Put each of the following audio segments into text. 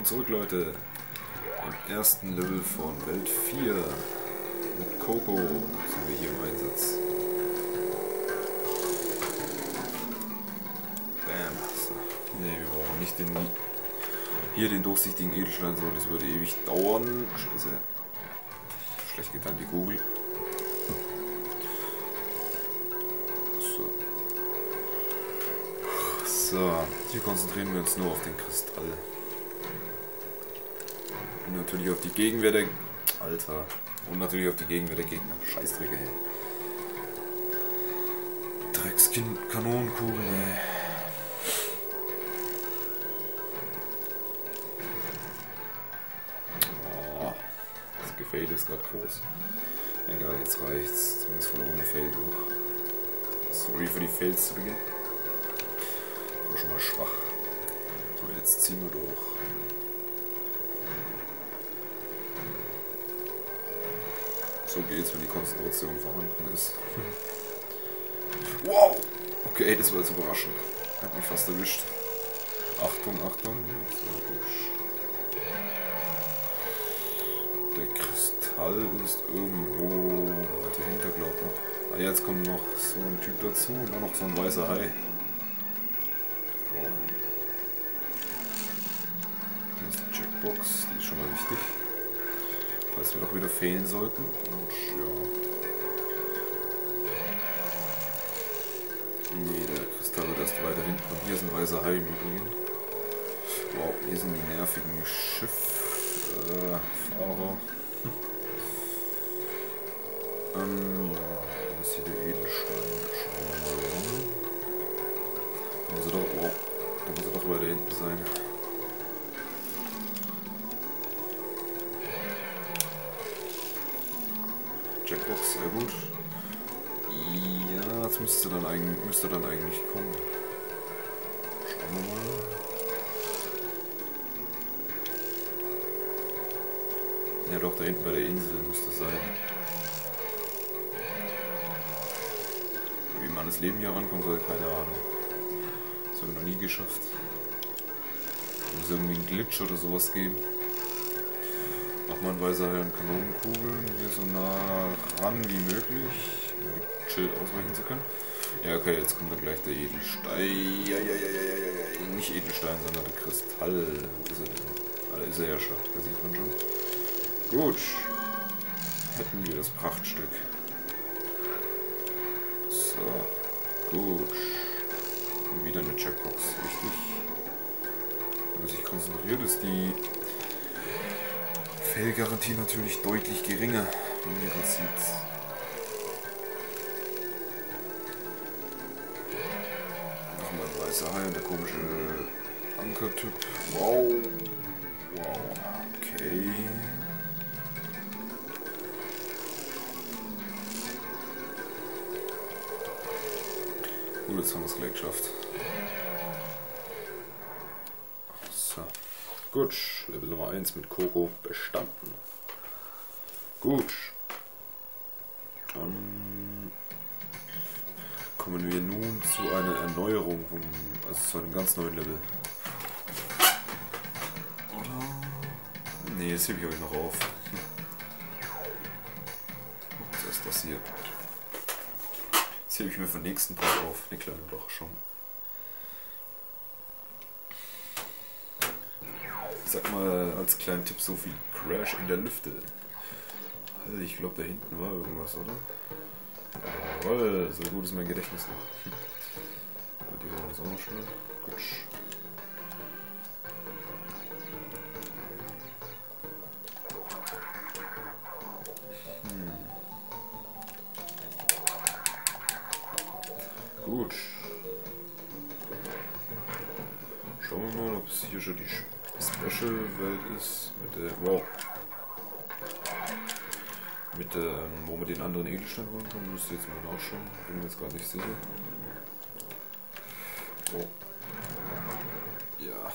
Willkommen zurück, Leute. Im ersten Level von Welt 4. Mit Coco sind wir hier im Einsatz. Bam. So. Ne, wir brauchen nicht den hier den durchsichtigen Edelstein, sondern das würde ewig dauern. Scheiße. Schlecht getan, die Kugel. So. So, hier konzentrieren wir uns nur auf den Kristall. Und natürlich auf die Gegenwehr der... Alter. Und natürlich auf die Gegenwehr der Gegner. Scheißdreck, ey. Dreckskin Kanonenkugel, ey. Oh, das Gefälle ist gerade groß. Egal, jetzt reicht's. Zumindest von ohne Fail durch. Sorry für die Fails zu Beginn. War schon mal schwach. So, jetzt ziehen wir durch. So geht's, wenn die Konzentration vorhanden ist. Wow! Okay, das war jetzt überraschend. Hat mich fast erwischt. Achtung, Achtung. Der Kristall ist irgendwo weiter hinter, glaub noch. Ah, jetzt kommt noch so ein Typ dazu und dann noch so ein weißer Hai. Wow. Hier ist die Checkbox, die ist schon mal wichtig. Falls wir doch wieder fehlen sollten. Und ja. Nee, der Kristall wird erst weiter hinten. Und hier ist ein weißer Hai im Übrigen. Wow, hier sind die nervigen Schifffahrer. Äh, ähm, ja, wo ist hier der Edelstein? Schauen wir mal rum. Da muss er doch, wow, da muss er doch weiter hinten sein. Jackbox, sehr gut. Ja, jetzt müsste dann eigentlich, müsste dann eigentlich kommen. Schauen wir mal. Ja doch, da hinten bei der Insel müsste es sein. Wie man das Leben hier rankommen soll, keine Ahnung. Das habe ich noch nie geschafft. Muss irgendwie einen Glitch oder sowas geben. Weißer Hai und Kanonenkugeln hier so nah ran wie möglich, um mit Schild ausweichen zu können. Ja, okay, jetzt kommt dann gleich der Edelstein. Ja, ja, ja, ja, ja, ja. Nicht Edelstein, sondern der Kristall. Wo ist er denn? Ah, da ist er ja schon. Da sieht man schon. Gut. Hätten wir das Prachtstück. So. Gut. Und wieder eine Checkbox. Richtig. Wenn man sich konzentriert, ist die Fellgarantie natürlich deutlich geringer, wie man das sieht. Nochmal ein weißer Hai und der komische Ankertyp. Wow. Wow. Okay. Gut, jetzt haben wir es gleich geschafft. So. Gut, Level Nummer 1 mit Coco bestanden. Gut. Dann kommen wir nun zu einer Erneuerung, vom, also zu einem ganz neuen Level. Oder? Nee, das hebe ich euch noch auf. Was ist das hier? Das hebe ich mir für den nächsten Part auf. Eine kleine Überraschung. Ich sag mal als kleinen Tipp so viel Crash in der Lüfte. Also ich glaube da hinten war irgendwas, oder? Jawohl, so gut ist mein Gedächtnis noch. Die holen wir uns auch noch schnell. Gut. Hm. Gut. Schauen wir mal, ob es hier schon die Special-Welt ist. Mit der. Wow. Mit der, ähm, wo man den anderen Edelstein holen kann, müsste jetzt mal nachschauen. Bin mir jetzt gerade nicht sicher. Oh. Ja.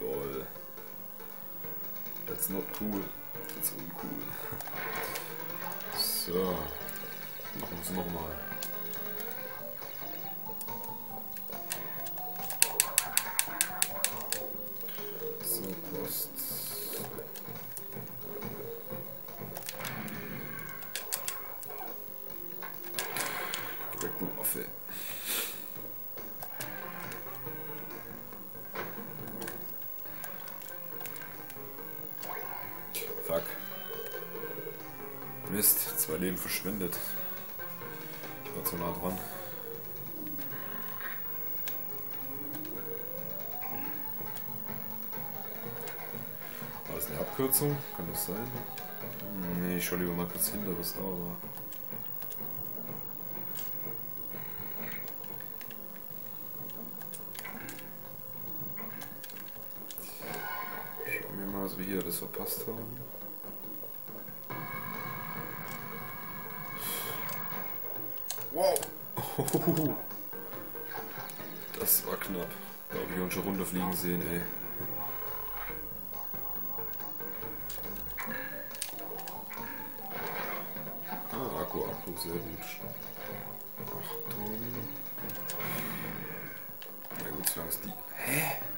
Lol. That's not cool. That's uncool. So. Machen wir es nochmal. Zwei Leben verschwendet. Ich war zu nah dran. War das eine Abkürzung? Kann das sein? Nee, ich schau lieber mal kurz hinter, was da war. das verpasst haben. Wow! Das war knapp. Da habe ich uns schon runterfliegen sehen, ey. Ah, Akku, Akku, sehr gut. Achtung. Na gut, solange es die... Hä?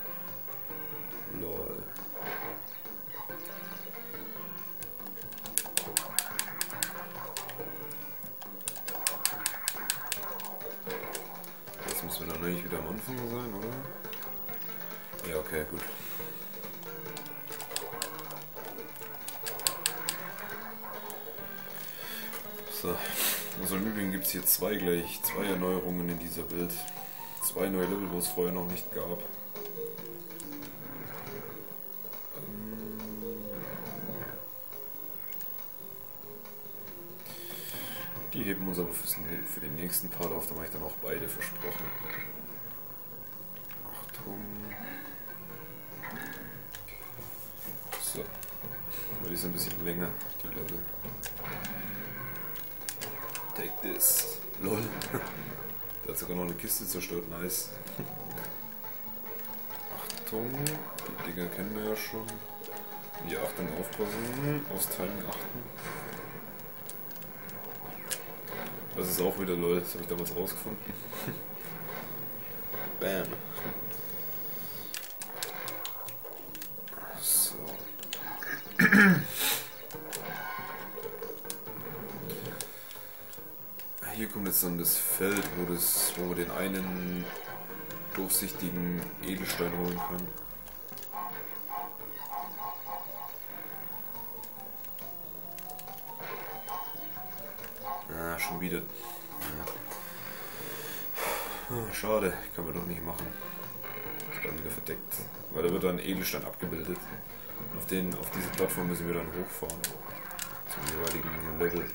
Okay, gut. So, also im Übrigen gibt es hier zwei gleich, zwei Erneuerungen in dieser Welt. Zwei neue Level, wo es vorher noch nicht gab. Die heben uns aber für den nächsten Part auf, da mache ich dann auch beide versprochen. Sind ein bisschen länger, die Level. Take this. Lol. Der hat sogar noch eine Kiste zerstört, nice. Achtung, die Dinger kennen wir ja schon. Die Achtung aufpassen, aufs Timing achten. Das ist auch wieder lol, das habe ich damals rausgefunden. Bam. So. Kommt jetzt dann das Feld, wo, das, wo man den einen durchsichtigen Edelstein holen kann. schon wieder. Ja. Ah, schade, können wir doch nicht machen. Ist dann wieder verdeckt. Weil da wird dann Edelstein abgebildet. Und auf, den, auf diese Plattform müssen wir dann hochfahren. Zum jeweiligen Level.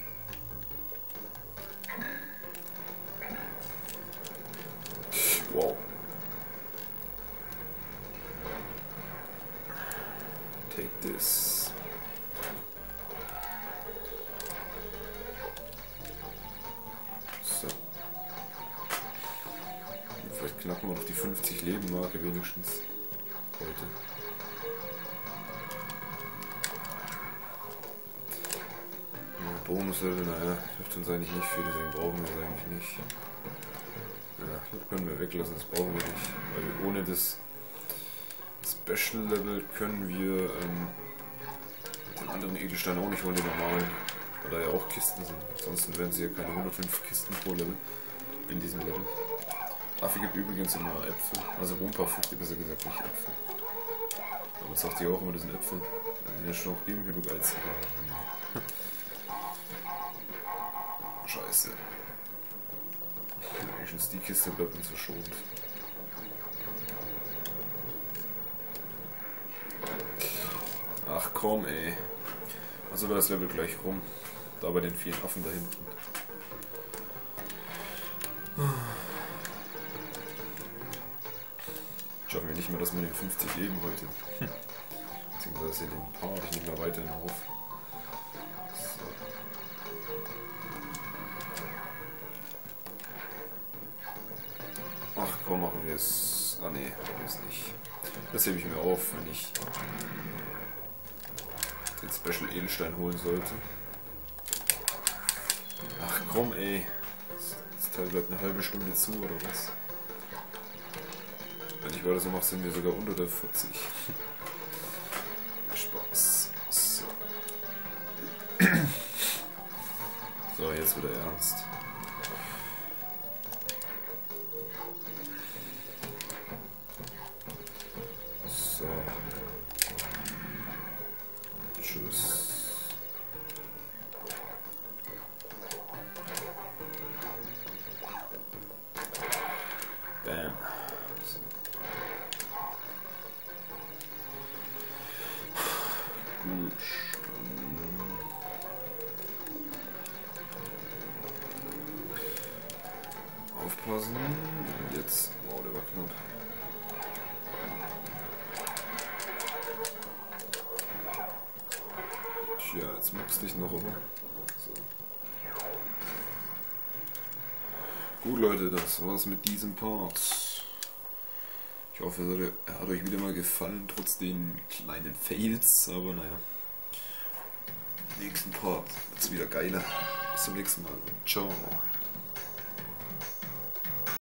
Knacken wir noch die 50 Leben Marke wenigstens heute. Ja, Bonuslevel, naja, hilft uns eigentlich nicht viel, deswegen brauchen wir es eigentlich nicht. Ja, das können wir weglassen, das brauchen wir nicht. Weil ohne das Special Level können wir ähm, den anderen Edelstein auch nicht holen, den normalen. Weil da ja auch Kisten sind. Ansonsten wären sie ja keine 105 Kisten pro Level in diesem Level. Affe gibt übrigens immer Äpfel. Also Wumperfrüchte besser gesagt, nicht Äpfel. Aber das sagt die auch immer, das sind Äpfel. Wenn wir schon auch geben, genug Eis. Scheiße. Wenigstens die Kiste bleibt uns verschont. Ach komm ey. Also war das Level gleich rum. Da bei den vielen Affen da hinten. Nicht mehr das mit den 50 Leben heute. Beziehungsweise den Power ich nicht mehr weiterhin auf. Ach komm, machen wir es. Ah ne, machen wir es nicht. Das hebe ich mir auf, wenn ich den Special Edelstein holen sollte. Ach komm ey. Das Teil bleibt eine halbe Stunde zu oder was? Wenn ich weiter so mache, sind wir sogar unter der 40. Spaß. So. so, jetzt wieder ernst. Aufpassen. Jetzt. Wow, der war knapp. Tja, jetzt muckst dich noch, oder? So. Gut, Leute, das war's mit diesem Part. Ich hoffe, er hat euch wieder mal gefallen, trotz den kleinen Fails, aber naja. Im nächsten Part wird's wieder geiler. Bis zum nächsten Mal. Ciao.